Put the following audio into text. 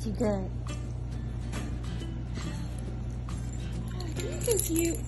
You good. Look at you.